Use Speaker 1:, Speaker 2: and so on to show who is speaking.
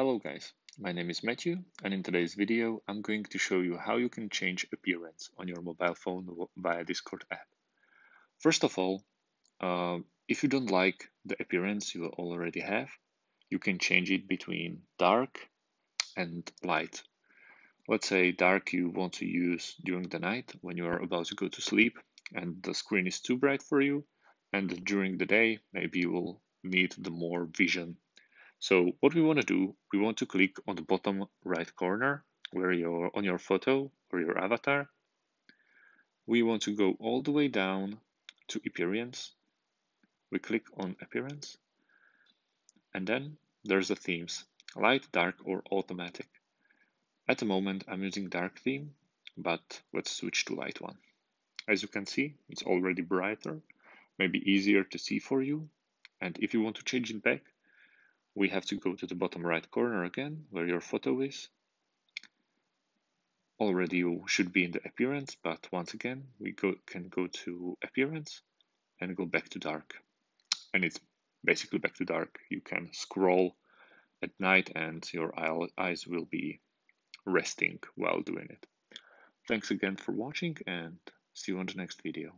Speaker 1: Hello guys, my name is Matthew and in today's video I'm going to show you how you can change appearance on your mobile phone via Discord app. First of all, uh, if you don't like the appearance you already have, you can change it between dark and light. Let's say dark you want to use during the night when you are about to go to sleep and the screen is too bright for you and during the day maybe you will need the more vision so what we want to do, we want to click on the bottom right corner where you're on your photo or your avatar. We want to go all the way down to appearance. We click on appearance and then there's the themes, light, dark or automatic. At the moment I'm using dark theme, but let's switch to light one. As you can see, it's already brighter, maybe easier to see for you. And if you want to change it back, we have to go to the bottom right corner again where your photo is. Already you should be in the appearance, but once again, we go, can go to appearance and go back to dark. And it's basically back to dark. You can scroll at night and your eyes will be resting while doing it. Thanks again for watching and see you on the next video.